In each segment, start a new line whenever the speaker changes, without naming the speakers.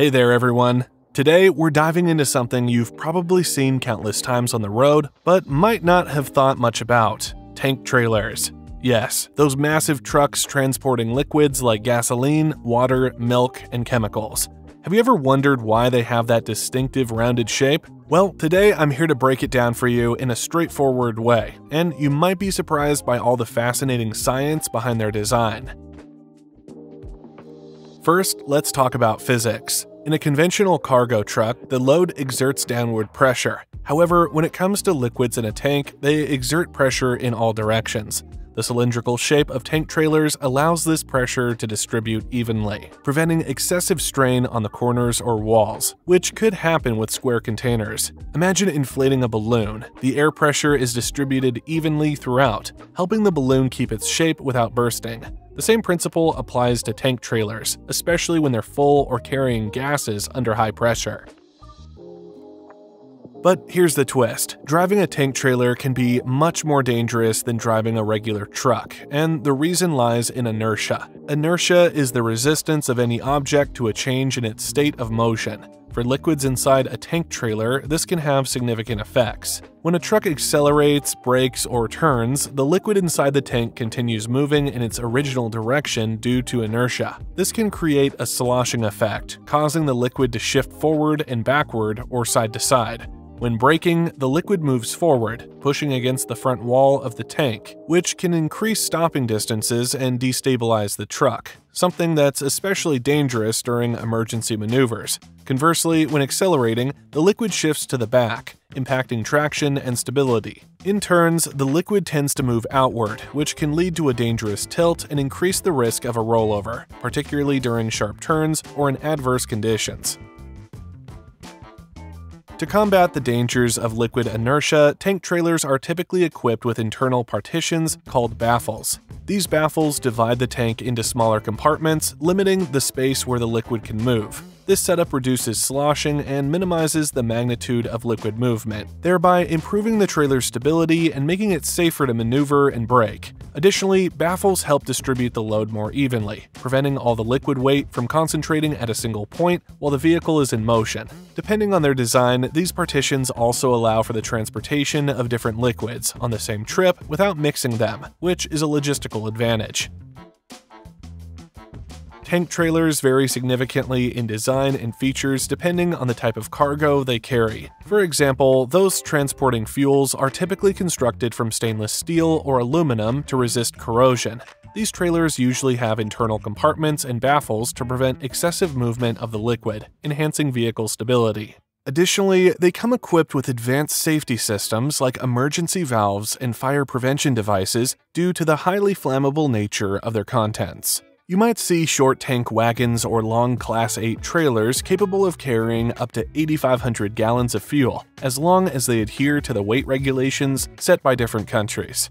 Hey there, everyone. Today, we're diving into something you've probably seen countless times on the road, but might not have thought much about tank trailers. Yes, those massive trucks transporting liquids like gasoline, water, milk, and chemicals. Have you ever wondered why they have that distinctive rounded shape? Well, today I'm here to break it down for you in a straightforward way, and you might be surprised by all the fascinating science behind their design. First, let's talk about physics. In a conventional cargo truck, the load exerts downward pressure. However, when it comes to liquids in a tank, they exert pressure in all directions. The cylindrical shape of tank trailers allows this pressure to distribute evenly, preventing excessive strain on the corners or walls, which could happen with square containers. Imagine inflating a balloon. The air pressure is distributed evenly throughout, helping the balloon keep its shape without bursting. The same principle applies to tank trailers, especially when they're full or carrying gases under high pressure. But here's the twist driving a tank trailer can be much more dangerous than driving a regular truck, and the reason lies in inertia. Inertia is the resistance of any object to a change in its state of motion. For liquids inside a tank trailer, this can have significant effects. When a truck accelerates, brakes, or turns, the liquid inside the tank continues moving in its original direction due to inertia. This can create a sloshing effect, causing the liquid to shift forward and backward or side to side. When braking, the liquid moves forward, pushing against the front wall of the tank, which can increase stopping distances and destabilize the truck, something that's especially dangerous during emergency maneuvers. Conversely, when accelerating, the liquid shifts to the back, impacting traction and stability. In turns, the liquid tends to move outward, which can lead to a dangerous tilt and increase the risk of a rollover, particularly during sharp turns or in adverse conditions. To combat the dangers of liquid inertia, tank trailers are typically equipped with internal partitions called baffles. These baffles divide the tank into smaller compartments, limiting the space where the liquid can move. This setup reduces sloshing and minimizes the magnitude of liquid movement, thereby improving the trailer's stability and making it safer to maneuver and brake. Additionally, baffles help distribute the load more evenly, preventing all the liquid weight from concentrating at a single point while the vehicle is in motion. Depending on their design, these partitions also allow for the transportation of different liquids on the same trip without mixing them, which is a logistical advantage. Tank trailers vary significantly in design and features depending on the type of cargo they carry. For example, those transporting fuels are typically constructed from stainless steel or aluminum to resist corrosion. These trailers usually have internal compartments and baffles to prevent excessive movement of the liquid, enhancing vehicle stability. Additionally, they come equipped with advanced safety systems like emergency valves and fire prevention devices due to the highly flammable nature of their contents. You might see short tank wagons or long Class 8 trailers capable of carrying up to 8,500 gallons of fuel, as long as they adhere to the weight regulations set by different countries.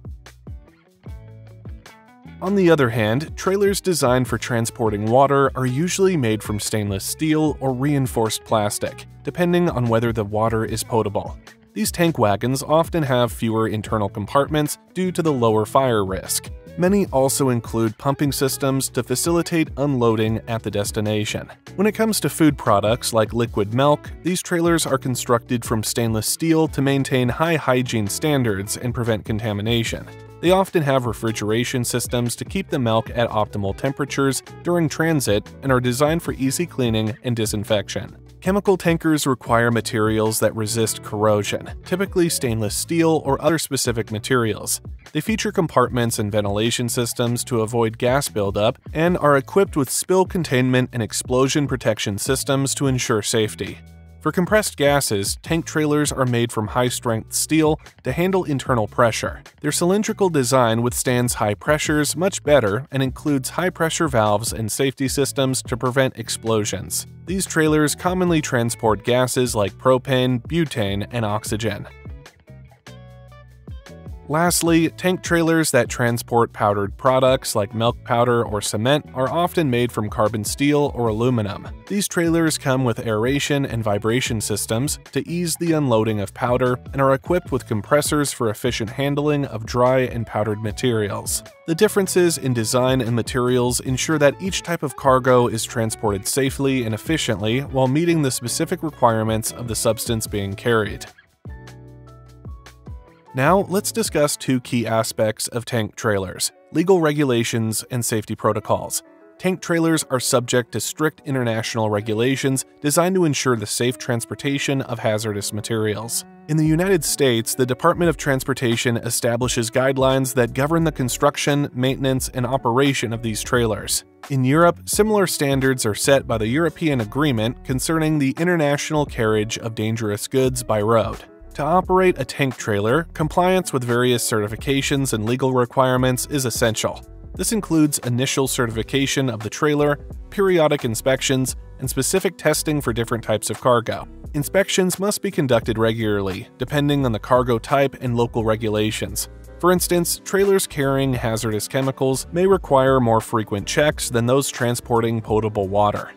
On the other hand, trailers designed for transporting water are usually made from stainless steel or reinforced plastic, depending on whether the water is potable. These tank wagons often have fewer internal compartments due to the lower fire risk, Many also include pumping systems to facilitate unloading at the destination. When it comes to food products like liquid milk, these trailers are constructed from stainless steel to maintain high hygiene standards and prevent contamination. They often have refrigeration systems to keep the milk at optimal temperatures during transit and are designed for easy cleaning and disinfection. Chemical tankers require materials that resist corrosion, typically stainless steel or other specific materials. They feature compartments and ventilation systems to avoid gas buildup and are equipped with spill containment and explosion protection systems to ensure safety. For compressed gases, tank trailers are made from high-strength steel to handle internal pressure. Their cylindrical design withstands high pressures much better and includes high-pressure valves and safety systems to prevent explosions. These trailers commonly transport gases like propane, butane, and oxygen. Lastly, tank trailers that transport powdered products like milk powder or cement are often made from carbon steel or aluminum. These trailers come with aeration and vibration systems to ease the unloading of powder and are equipped with compressors for efficient handling of dry and powdered materials. The differences in design and materials ensure that each type of cargo is transported safely and efficiently while meeting the specific requirements of the substance being carried. Now, let's discuss two key aspects of tank trailers legal regulations and safety protocols. Tank trailers are subject to strict international regulations designed to ensure the safe transportation of hazardous materials. In the United States, the Department of Transportation establishes guidelines that govern the construction, maintenance, and operation of these trailers. In Europe, similar standards are set by the European Agreement concerning the international carriage of dangerous goods by road. To operate a tank trailer, compliance with various certifications and legal requirements is essential. This includes initial certification of the trailer, periodic inspections, and specific testing for different types of cargo. Inspections must be conducted regularly, depending on the cargo type and local regulations. For instance, trailers carrying hazardous chemicals may require more frequent checks than those transporting potable water.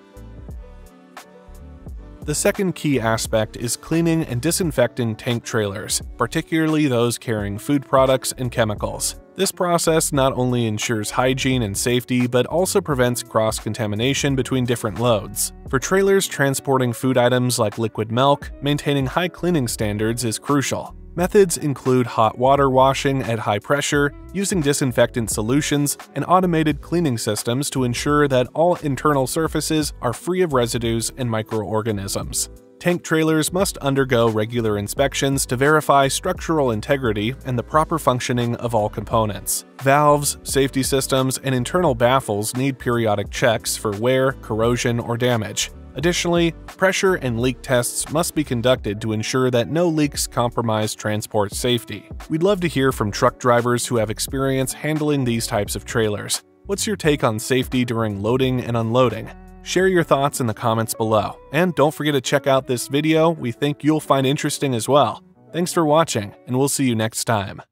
The second key aspect is cleaning and disinfecting tank trailers, particularly those carrying food products and chemicals. This process not only ensures hygiene and safety, but also prevents cross contamination between different loads. For trailers transporting food items like liquid milk, maintaining high cleaning standards is crucial. Methods include hot water washing at high pressure, using disinfectant solutions, and automated cleaning systems to ensure that all internal surfaces are free of residues and microorganisms. Tank trailers must undergo regular inspections to verify structural integrity and the proper functioning of all components. Valves, safety systems, and internal baffles need periodic checks for wear, corrosion, or damage. Additionally, pressure and leak tests must be conducted to ensure that no leaks compromise transport safety. We'd love to hear from truck drivers who have experience handling these types of trailers. What's your take on safety during loading and unloading? Share your thoughts in the comments below, and don't forget to check out this video we think you'll find interesting as well. Thanks for watching, and we'll see you next time.